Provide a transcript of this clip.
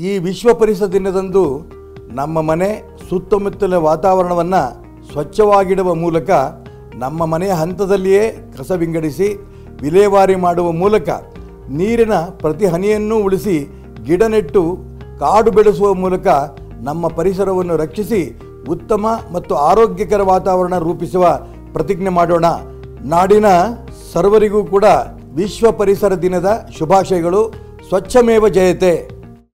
ಈ ವಿಶ್ವ ಪರಿಸರ ದಿನದಂದು ನಮ್ಮ ಮನೆ ಸುತ್ತಮುತ್ತಲ ವಾತಾವರಣವನ್ನು ಸ್ವಚ್ಛವಾಗಿಡುವ ಮೂಲಕ ನಮ್ಮ ಮನೆಯ ಹಂತದಲ್ಲಿಯೇ ಕಸ ವಿಂಗಡಿಸಿ, ವಿಲೇವಾರಿ ಮಾಡುವ ಮೂಲಕ ನೀರಿನ ಪ್ರತಿ ಹನಿಯನ್ನೂ ಉಳಿಸಿ ಗಿಡ ನೆಟ್ಟು ಕಾಡು ಬೆಳೆಸುವ ಮೂಲಕ ನಮ್ಮ ಪರಿಸರವನ್ನು ರಕ್ಷಿಸಿ, ಉತ್ತಮ ಮತ್ತು ಆರೋಗ್ಯಕರ ವಾತಾವರಣ ರೂಪಿಸುವ ಪ್ರತಿಜ್ಞೆ ಮಾಡೋಣ. ನಾಡಿನ ಸರ್ವರಿಗೂ ಕೂಡ ವಿಶ್ವ ಪರಿಸರ ದಿನದ ಶುಭಾಶಯಗಳು. ಸ್ವಚ್ಛಮೇವ ಜಯತೆ.